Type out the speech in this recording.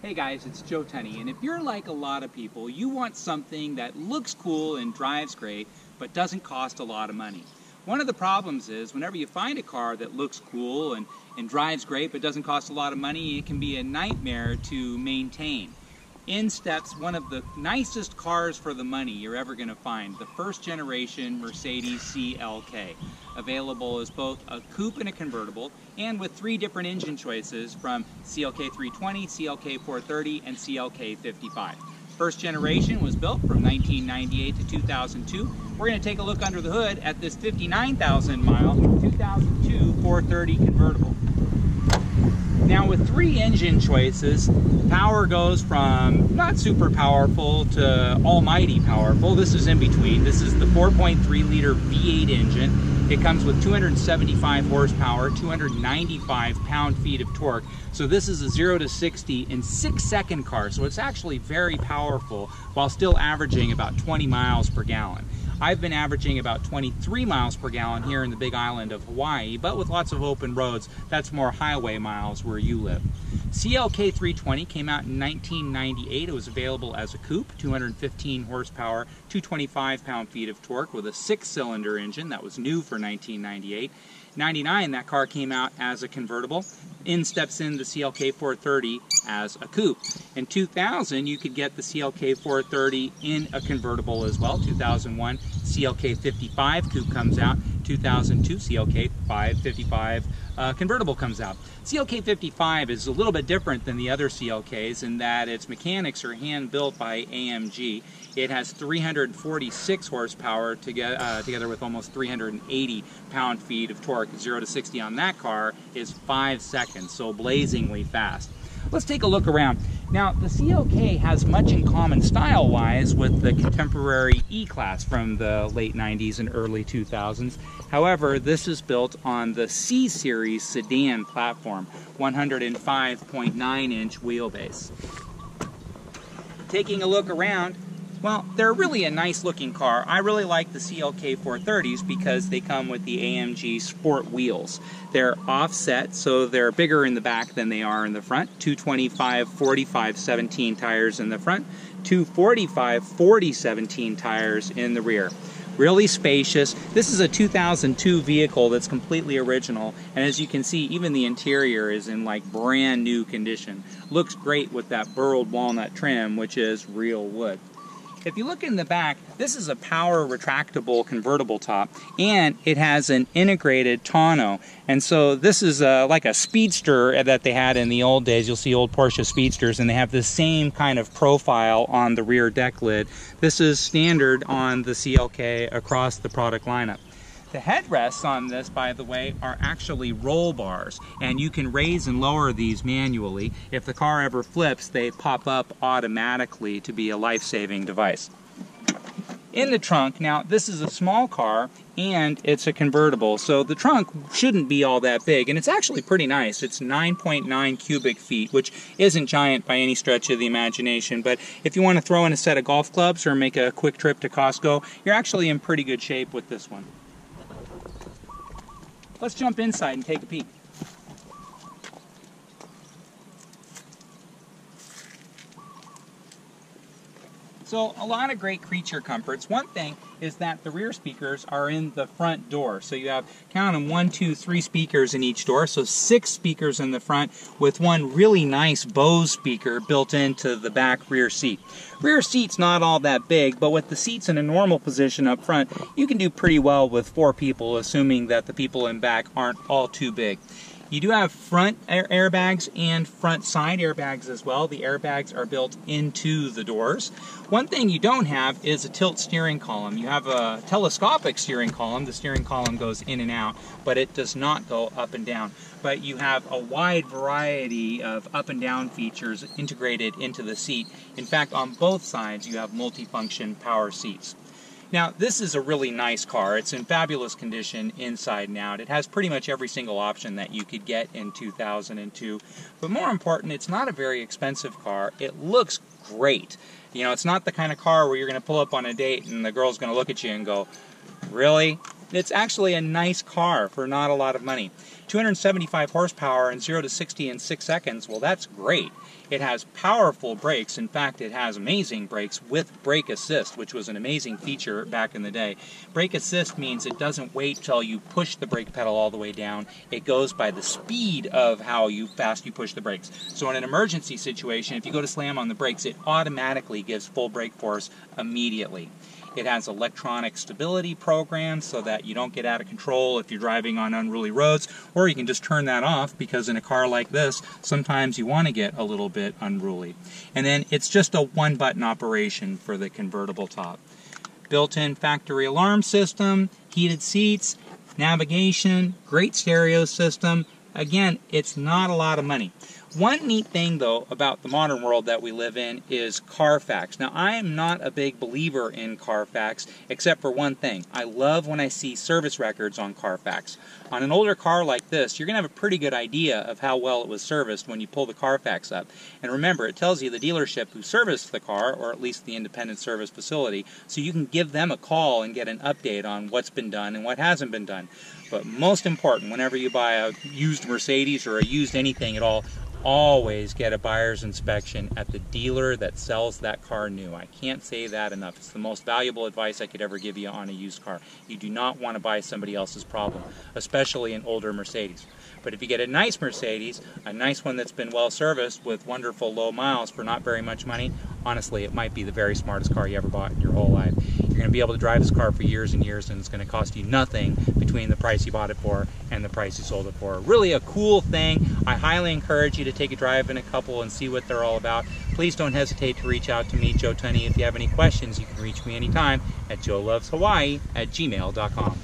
Hey guys, it's Joe Tunney, and if you're like a lot of people, you want something that looks cool and drives great, but doesn't cost a lot of money. One of the problems is whenever you find a car that looks cool and, and drives great but doesn't cost a lot of money, it can be a nightmare to maintain in steps one of the nicest cars for the money you're ever going to find, the first generation Mercedes CLK. Available as both a coupe and a convertible, and with three different engine choices from CLK 320, CLK 430, and CLK 55. First generation was built from 1998 to 2002. We're going to take a look under the hood at this 59,000 mile 2002 430 convertible. Now with three engine choices, power goes from not super powerful to almighty powerful. This is in between. This is the 4.3 liter V8 engine. It comes with 275 horsepower, 295 pound-feet of torque. So this is a 0 to 60 in 6 second car. So it's actually very powerful while still averaging about 20 miles per gallon. I've been averaging about 23 miles per gallon here in the big island of Hawaii, but with lots of open roads, that's more highway miles where you live. CLK 320 came out in 1998. It was available as a coupe, 215 horsepower, 225 pound-feet of torque with a six-cylinder engine that was new for 1998. 99, that car came out as a convertible. In steps in the CLK 430 as a coupe. In 2000, you could get the CLK 430 in a convertible as well. 2001, CLK 55 coupe comes out. 2002 CLK 555 uh, convertible comes out. CLK 55 is a little bit different than the other CLKs in that its mechanics are hand built by AMG. It has 346 horsepower together, uh, together with almost 380 pound-feet of torque. 0 to 60 on that car is 5 seconds, so blazingly fast. Let's take a look around. Now, the CLK has much in common style-wise with the contemporary E-Class from the late 90s and early 2000s. However, this is built on the C-Series sedan platform, 105.9-inch wheelbase. Taking a look around, well, they're really a nice looking car. I really like the CLK 430s because they come with the AMG Sport wheels. They're offset, so they're bigger in the back than they are in the front. 225 45 17 tires in the front, 245 40 17 tires in the rear. Really spacious. This is a 2002 vehicle that's completely original, and as you can see, even the interior is in like brand new condition. Looks great with that burled walnut trim, which is real wood. If you look in the back, this is a power retractable convertible top and it has an integrated tonneau. And so this is uh, like a speedster that they had in the old days. You'll see old Porsche speedsters and they have the same kind of profile on the rear deck lid. This is standard on the CLK across the product lineup. The headrests on this, by the way, are actually roll bars, and you can raise and lower these manually. If the car ever flips, they pop up automatically to be a life-saving device. In the trunk, now this is a small car and it's a convertible, so the trunk shouldn't be all that big, and it's actually pretty nice. It's 9.9 cubic feet, which isn't giant by any stretch of the imagination, but if you want to throw in a set of golf clubs or make a quick trip to Costco, you're actually in pretty good shape with this one. Let's jump inside and take a peek. So a lot of great creature comforts. One thing is that the rear speakers are in the front door. So you have, count them, one, two, three speakers in each door. So six speakers in the front with one really nice Bose speaker built into the back rear seat. Rear seat's not all that big, but with the seats in a normal position up front, you can do pretty well with four people, assuming that the people in back aren't all too big. You do have front air airbags and front side airbags as well. The airbags are built into the doors. One thing you don't have is a tilt steering column. You have a telescopic steering column. The steering column goes in and out, but it does not go up and down. But you have a wide variety of up and down features integrated into the seat. In fact, on both sides, you have multifunction power seats. Now, this is a really nice car. It's in fabulous condition inside and out. It has pretty much every single option that you could get in 2002. But more important, it's not a very expensive car. It looks great. You know, it's not the kind of car where you're going to pull up on a date and the girl's going to look at you and go, Really? It's actually a nice car for not a lot of money. 275 horsepower and 0 to 60 in 6 seconds, well that's great. It has powerful brakes. In fact, it has amazing brakes with brake assist, which was an amazing feature back in the day. Brake assist means it doesn't wait till you push the brake pedal all the way down. It goes by the speed of how you fast you push the brakes. So in an emergency situation, if you go to slam on the brakes, it automatically gives full brake force immediately. It has electronic stability programs so that you don't get out of control if you're driving on unruly roads, or you can just turn that off because in a car like this, sometimes you want to get a little bit unruly. And then it's just a one button operation for the convertible top. Built in factory alarm system, heated seats, navigation, great stereo system. Again, it's not a lot of money. One neat thing, though, about the modern world that we live in is Carfax. Now, I am not a big believer in Carfax, except for one thing. I love when I see service records on Carfax. On an older car like this, you're going to have a pretty good idea of how well it was serviced when you pull the Carfax up. And remember, it tells you the dealership who serviced the car, or at least the independent service facility, so you can give them a call and get an update on what's been done and what hasn't been done. But most important, whenever you buy a used Mercedes or a used anything at all, always get a buyer's inspection at the dealer that sells that car new. I can't say that enough. It's the most valuable advice I could ever give you on a used car. You do not want to buy somebody else's problem, especially an older Mercedes. But if you get a nice Mercedes, a nice one that's been well serviced with wonderful low miles for not very much money, honestly, it might be the very smartest car you ever bought in your whole life. To be able to drive this car for years and years, and it's going to cost you nothing between the price you bought it for and the price you sold it for. Really a cool thing. I highly encourage you to take a drive in a couple and see what they're all about. Please don't hesitate to reach out to me, Joe Tunney. If you have any questions, you can reach me anytime at joeloveshawaii at gmail.com.